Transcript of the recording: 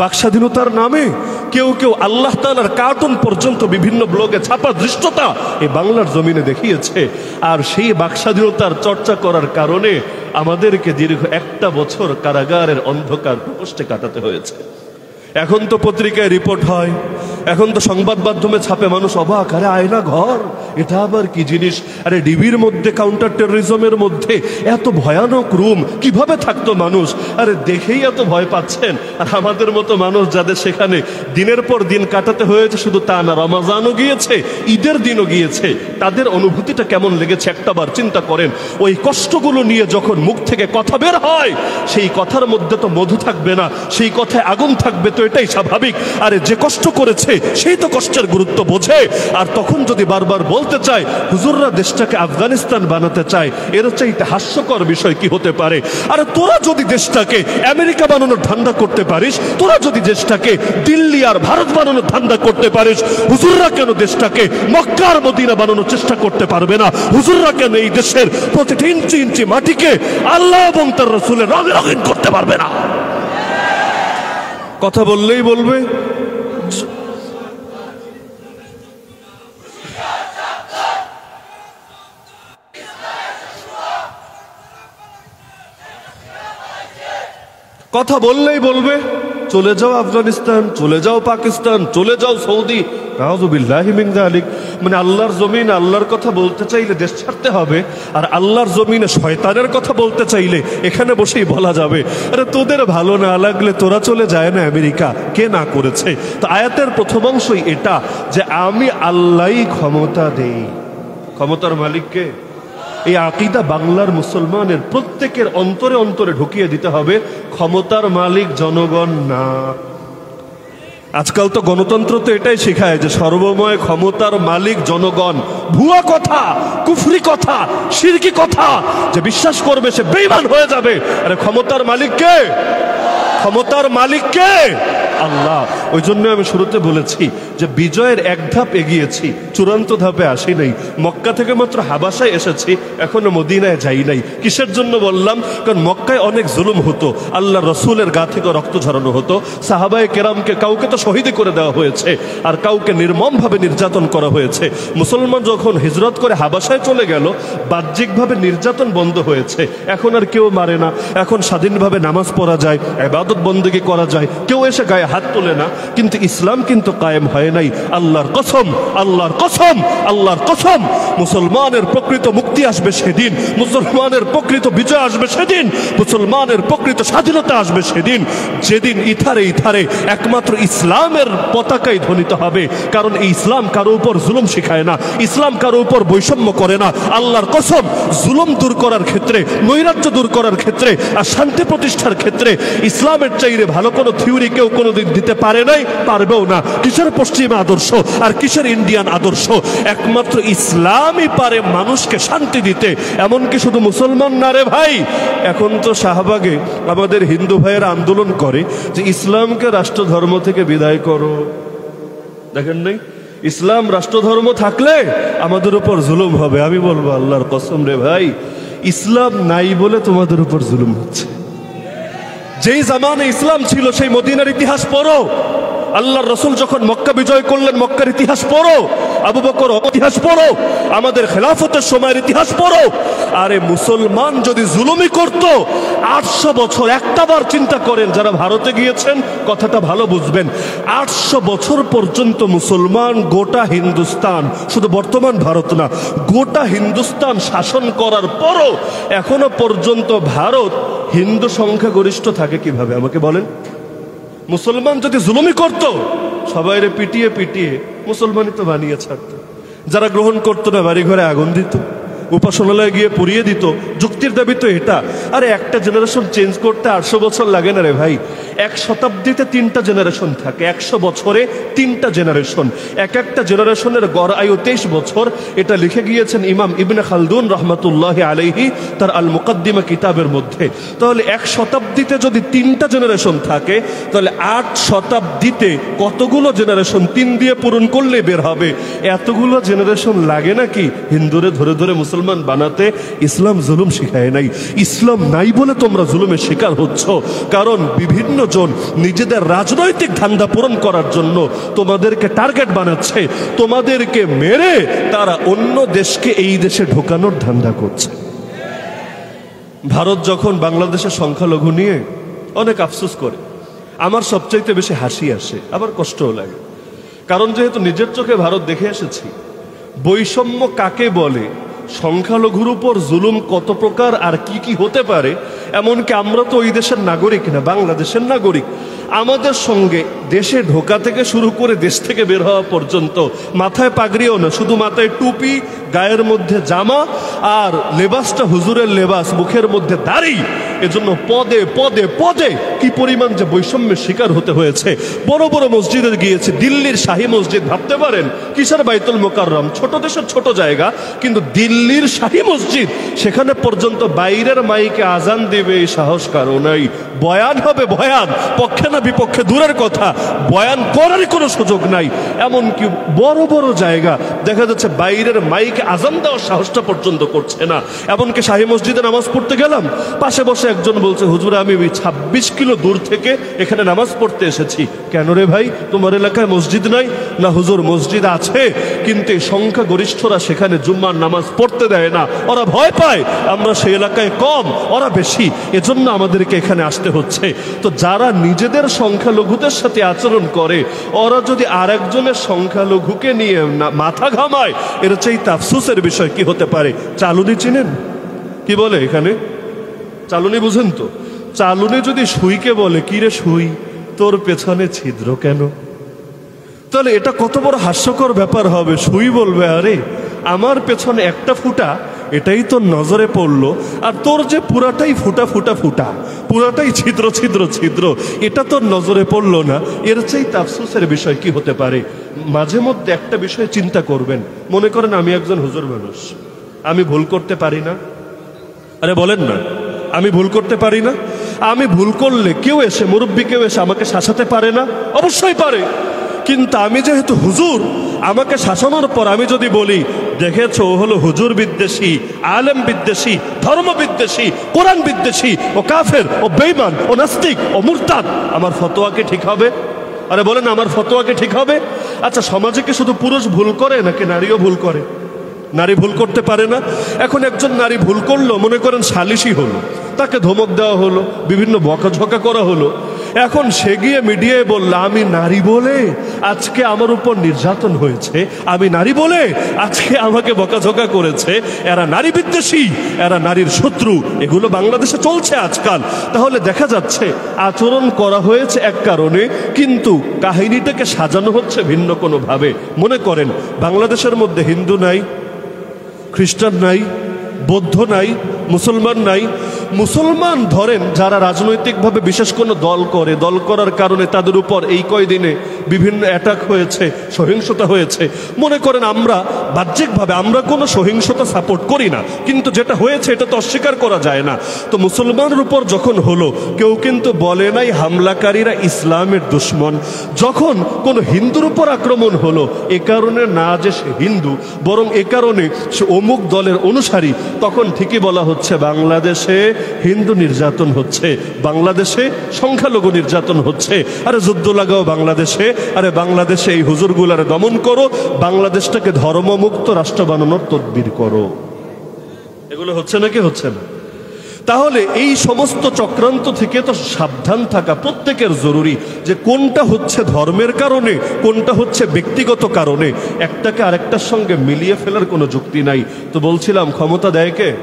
বাকস্বাধীনতার নামে কেউ কেউ আল্লাহ তালার কার্টুন পর্যন্ত বিভিন্ন ব্লগে ছাপা দৃষ্টতা এই বাংলার জমিনে দেখিয়েছে। আর সেই বাকস্বাধীনতার চর্চা করার কারণে আমাদেরকে দীর্ঘ একটা বছর কারাগারের অন্ধকার প্রকোষ্ঠে কাটাতে হয়েছে। এখন তো পত্রিকায় রিপোর্ট হয় এখন তো সংবাদ মাধ্যমে ছাপে মানুষ অবাক, আরে আয়না ঘর, এটা আবার কি জিনিস? আরে ডিবির মধ্যে কাউন্টার টেরোরিজমের মধ্যে এত ভয়ানক রুম, কীভাবে থাকতো মানুষ? আরে দেখেই এত ভয় পাচ্ছেন। আর আমাদের মতো মানুষ যাদের সেখানে দিনের পর দিন কাটাতে হয়েছে, শুধু তা না, রমাজানও গিয়েছে, ঈদের দিনও গিয়েছে। তাদের অনুভূতিটা কেমন লেগেছে একটাবার চিন্তা করেন। ওই কষ্টগুলো নিয়ে যখন মুখ থেকে কথা বের হয়, সেই কথার মধ্যে তো মধু থাকবে না, সেই কথায় আগুন থাকবে, তো এটাই স্বাভাবিক। আরে যে কষ্ট করেছে সেই তো কষ্টের গুরুত্ব বোঝে। আর তখন যদি বারবার বলতে চায়, হুজুররা দেশটাকে আফগানিস্তান বানাতে চায়, এর চাইতে হাস্যকর বিষয় কি হতে পারে? আরে তোরা যদি দেশটাকে আমেরিকা বানানোর ধান্দা করতে পারিস, তোরা যদি দেশটাকে দিল্লি আর ভারত বানানোর ধান্দা করতে পারিস, হুজুররা কেন দেশটাকে মক্কার মদিনা বানানোর চেষ্টা করতে পারবে না? হুজুররা কেন এই দেশের প্রতিটি ইঞ্চি ইঞ্চি মাটিকে আল্লাহ এবং তার রসুলের রঙে রঙিন করতে পারবে না? কথা বললেই বলবে। কথা বললেই বলবে। চলে যাও আফগানিস্তান, চলে যাও পাকিস্তান, চলে যাও সৌদি। আলিক মানে আল্লাহর জমিন, আল্লাহর কথা বলতে চাইলে দেশ ছাড়তে হবে, আর আল্লাহর জমিনে শয়তানের কথা বলতে চাইলে এখানে বসেই বলা যাবে। আরে তোদের ভালো না লাগলে তোরা চলে যায় না আমেরিকা? কে না করেছে? তো আয়াতের প্রথম অংশই এটা, যে আমি আল্লাহই ক্ষমতা দেই। ক্ষমতার মালিককে এই আকিদা বাংলার মুসলমানের প্রত্যেকের অন্তরে অন্তরে ঢুকিয়ে দিতে হবে ক্ষমতার মালিক জনগণ না। আজকাল তো গণতন্ত্র তো এটাই শেখায় যে সর্বময় ক্ষমতার মালিক জনগণ। ভুয়া কথা, কুফরি কথা, সিরকি কথা, যে বিশ্বাস করবে সে বেইমান হয়ে যাবে। আরে ক্ষমতার মালিক কে? ক্ষমতার মালিক কে? আল্লাহ। ওই জন্য আমি শুরুতে বলেছি যে বিজয়ের এক ধাপ এগিয়েছি, চূড়ান্ত ধাপে আসি নাই। মক্কা থেকে মাত্র হাবাসায় এসেছি, এখনও মদিনায় যাই নাই। কিসের জন্য বললাম? কারণ মক্কায় অনেক জুলুম হতো। আল্লাহ রসুলের গা থেকে রক্ত ঝরানো হতো। সাহাবায় কেরামকে কাউকে তো শহীদি করে দেওয়া হয়েছে আর কাউকে নির্মমভাবে নির্যাতন করা হয়েছে। মুসলমান যখন হিজরত করে হাবাসায় চলে গেল, বাহ্যিকভাবে নির্যাতন বন্ধ হয়েছে। এখন আর কেউ মারে না। এখন স্বাধীনভাবে নামাজ পড়া যায়, এবাদত বন্দী করা যায়। কেউ এসে গায়ে হাত তোলে না। কিন্তু ইসলাম কিন্তু কায়েম হয় নাই। আল্লাহর কসম আল্লাহর কসম আল্লাহর কসম। মুসলমানের প্রকৃত মুক্তি আসবে সেদিন। মুসলমানের প্রকৃত বিজয় আসবে সেদিন। মুসলমানের প্রকৃত স্বাধীনতা আসবে সেদিন। যেদিন ইথারে ইথারে একমাত্র ইসলামের পতাকাই ধ্বনিত হবে। কারণ এই ইসলাম কারও উপর জুলুম শিখায় না। ইসলাম কারও উপর বৈষম্য করে না। আল্লাহর কসম, জুলুম দূর করার ক্ষেত্রে, নৈরাজ্য দূর করার ক্ষেত্রে আর শান্তি প্রতিষ্ঠার ক্ষেত্রে ইসলামের চাইরে ভালো কোনো থিওরি কেউ কোনো কোনোদিন দিতে পারে নাই, পারবেও না। কিসের পশ্চিমা আদর্শ আর কিসের ইন্ডিয়ান আদর্শ? একমাত্র ইসলামই পারে মানুষকে শান্তি দিতে। এমনকি শুধু মুসলমান না রে ভাই। এখন তো শাহবাগে আমাদের হিন্দু ভাইয়ের আন্দোলন করে যে ইসলামকে রাষ্ট্র ধর্ম থেকে বিদায় করো। দেখেন নাই? ইসলাম রাষ্ট্রধর্ম থাকলে আমাদের উপর জুলুম হবে। আমি বলব, আল্লাহর কসম রে ভাই, ইসলাম নাই বলে তোমাদের উপর জুলুম হচ্ছে। যেই জামানে ইসলাম ছিল, সেই মদিনার ইতিহাস পড়ো। আল্লাহর রসুল যখন মক্কা বিজয় করলেন, মক্কার ইতিহাস পড়ো, আবু বকর ইতিহাস পড়ো, আমাদের খেলাফতের সময়ের ইতিহাস পড়ো। আরে মুসলমান যদি জুলুমি করত, আটশো বছর একটা বার চিন্তা করেন, যারা ভারতে গিয়েছেন, কথাটা ভালো বুঝবেন। আটশো বছর পর্যন্ত মুসলমান গোটা হিন্দুস্তান, শুধু বর্তমান ভারত না, গোটা হিন্দুস্তান শাসন করার পরও এখনও পর্যন্ত ভারত হিন্দু সংখ্যাগরিষ্ঠ থাকে কীভাবে? আমাকে বলেন। মুসলমান যদি জুলুমি করত, সবাইরে পিটিয়ে পিটিয়ে মুসলমানই তো বানিয়ে ছাড়ত। যারা গ্রহণ করতো না বাড়ি ঘরে আগুন দিত। উপাসনালয়ে গিয়ে পুড়িয়ে দিত। যুক্তির দাবি তো এটা। আরে একটা জেনারেশন চেঞ্জ করতে আটশো বছর লাগে না রে ভাই। এক শতাব্দীতে তিনটা জেনারেশন থাকে। একশো বছরে তিনটা জেনারেশন এক একটা জেনারেশনের গড় আয়ু তেইশ বছর। এটা লিখে গিয়েছেন ইমাম ইবনে খালদুন রহমতুল্লাহ আলাইহি তার আল মুকদ্দিমা কিতাবের মধ্যে। তাহলে এক শতাব্দীতে যদি তিনটা জেনারেশন থাকে, তাহলে আট শতাব্দীতে কতগুলো জেনারেশন তিন দিয়ে পূরণ করলে বের হবে? এতগুলো জেনারেশন লাগে নাকি? হিন্দুরে ধরে ধরে মুসলমান মুসলমান বানাতে ইসলাম জুলুম শিখায় নাই। ইসলাম নাই বলে তোমরা জুলুমের শিকার হচ্ছ। কারণ বিভিন্ন জন নিজেদের রাজনৈতিক ধান্দা পূরণ করার জন্য তোমাদেরকে টার্গেট বানাচ্ছে। তোমাদেরকে মেরে তারা অন্য দেশকে এই দেশে ঢোকানোর ধান্দা করছে। ভারত যখন বাংলাদেশের সংখ্যালঘু নিয়ে অনেক আফসোস করে, আমার সবচাইতে বেশি হাসি আসে, আবার কষ্টও লাগে। কারণ যেহেতু নিজের চোখে ভারত দেখে এসেছি, বৈষম্য কাকে বলে সংখ্যালঘুর উপর জুলুম কত প্রকার আর কি কি হতে পারে? এমনকি আমরা তো ওই দেশের নাগরিক না, বাংলাদেশের নাগরিক। আমাদের সঙ্গে দেশে ঢোকা থেকে শুরু করে দেশ থেকে বের হওয়া পর্যন্ত মাথায় পাগড়িও না, শুধু মাথায় টুপি গায়ের মধ্যে জামা আর লেবাসটা হুজুরের লেবাস, মুখের মধ্যে দাড়ি। এজন্য পদে পদে পদে কি পরিমাণ যে বৈষম্যের শিকার হতে হয়েছে। বড় বড় মসজিদে গিয়েছে, দিল্লির শাহী মসজিদ, ভাবতে পারেন কিসের বাইতুল মোকাররম, ছোট দেশের ছোট জায়গা, কিন্তু দিল্লির শাহী মসজিদ, সেখানে পর্যন্ত বাইরের মাইকে আজান দেবে এই সাহস কারও নাই। বয়ান হবে বয়ান, পক্ষে না বিপক্ষে দূরের কথা। বয়ান করারই কোনো সুযোগ নাই। এমনকি বড় বড় জায়গা, দেখা যাচ্ছে বাইরের মাইকে আজান দেওয়ার সাহসটা পর্যন্ত করছে না। এমনকি শাহী মসজিদে নামাজ পড়তে গেলাম, পাশে বসে একজন বলছে, হুজুর, আমি ছাব্বিশ কিলো দূর থেকে এখানে নামাজ পড়তে এসেছি। কেন রে ভাই? তোমার এলাকায় মসজিদ নাই? না হুজুর, মসজিদ আছে, কিন্তু সংখ্যা গরিষ্ঠরা সেখানে জুম্মার নামাজ পড়তে দেয় না। ওরা ভয় পায়, আমরা সেই এলাকায় কম, ওরা বেশি। এজন্য আমাদেরকে এখানে আসতে হচ্ছে। তো যারা নিজেদের সংখ্যালঘুদের সাথে আচরণ করে, ওরা যদি আরেকজনের সংখ্যালঘুকে নিয়ে মাথা ঘামায়, এর চাই তাফসুসের বিষয় কি হতে পারে? চালুনি চিনেন? কি বলে এখানে? চালুনি বুঝেন তো। চালুনি যদি সুইকে বলে, কি রে সুই? তোর পেছনে ছিদ্র কেন? তাহলে এটা কত বড় হাস্যকর ব্যাপার হবে। সুই বলবে, আরে, আমার পেছনে একটা ফুটা এটাই তোর নজরে পড়ল। আর তোর যে পুরাটাই ফুটা ফুটা ফুটা, পুরাটাই ছিদ্র ছিদ্র ছিদ্র, এটা তোর নজরে পড়ল না। এর চেয়ে তাফসুসের বিষয় কি হতে পারে? মাঝে মধ্যে একটা বিষয় চিন্তা করবেন। মনে করেন আমি একজন হুজুর মানুষ। আমি ভুল করতে পারি না? আরে বলেন না। আমি ভুল করতে পারি না? আমি ভুল করলে কেউ এসে, মুরব্বী কেউ এসে আমাকে শাসাতে পারে না? অবশ্যই পারে। কিন্তু আমি যেহেতু হুজুর আমাকে শাসানোর পর আমি যদি বলি, দেখেছ, ও হলো হুজুর বিদ্বেষী, আলেম বিদ্বেষী, ধর্ম বিদ্বেষী, কোরআন বিদ্বেষী, ও কাফের, ও বেইমান ও নাস্তিক, ও মুরতাদ। আমার ফতোয়া কি ঠিক হবে? আরে বলেন, আমার ফতোয়া কি ঠিক হবে? আচ্ছা সমাজে কি শুধু পুরুষ ভুল করে, নাকি নারীও ভুল করে? নারী ভুল করতে পারে না। এখন একজন নারী ভুল করল, মনে করেন সালিশি হলো, তাকে ধমক দেওয়া হলো, বিভিন্ন বকাঝকা করা হলো এখন সে গিয়ে মিডিয়ায় বলল, আমি নারী বলে আজকে আমার উপর নির্যাতন হয়েছে। আমি নারী বলে আজকে আমাকে বকাঝকা করেছে। এরা নারী বিদ্বেষী, এরা নারীর শত্রু। এগুলো বাংলাদেশে চলছে আজকাল। তাহলে দেখা যাচ্ছে, আচরণ করা হয়েছে এক কারণে, কিন্তু কাহিনীটাকে সাজানো হচ্ছে ভিন্ন কোনোভাবে। মনে করেন, বাংলাদেশের মধ্যে হিন্দু নাই, খ্রিস্টান নাই, বৌদ্ধ নাই, মুসলমান নাই মুসলমান ধরেন যারা রাজনৈতিকভাবে বিশেষ কোনো দল করে, দল করার কারণে তাদের উপর এই কয়দিনে বিভিন্ন অ্যাটাক হয়েছে, সহিংসতা হয়েছে। মনে করেন আমরা, বাহ্যিকভাবে আমরা কোনো সহিংসতা সাপোর্ট করি না, কিন্তু যেটা হয়েছে এটা তো অস্বীকার করা যায় না। তো মুসলমানের উপর যখন হলো, কেউ কিন্তু বলে নাই হামলাকারীরা ইসলামের দুশ্মন। যখন কোনো হিন্দুর উপর আক্রমণ হলো, এ কারণে না যে সে হিন্দু, বরং এ কারণে সে অমুক দলের অনুসারী, তখন ঠিকই বলা হচ্ছে বাংলাদেশে হিন্দু নির্যাতন হচ্ছে, বাংলাদেশে সংখ্যালঘু নির্যাতন হচ্ছে। আরে যুদ্ধ লাগাও বাংলাদেশে, আরে বাংলাদেশে এই হুজুরগুলারে দমন করো, বাংলাদেশটাকে ধর্মমুক্ত রাষ্ট্র বানানোর তদবির করো। এগুলো হচ্ছে নাকি হচ্ছে না? তাহলে এই সমস্ত চক্রান্ত থেকে তো সাবধান থাকা প্রত্যেকের জরুরি যে কোনটা হচ্ছে ধর্মের কারণে, কোনটা হচ্ছে ব্যক্তিগত কারণে। একটাকে আরেকটার সঙ্গে মিলিয়ে ফেলার কোনো যুক্তি নাই। তো বলছিলাম, ক্ষমতা দেয় কে?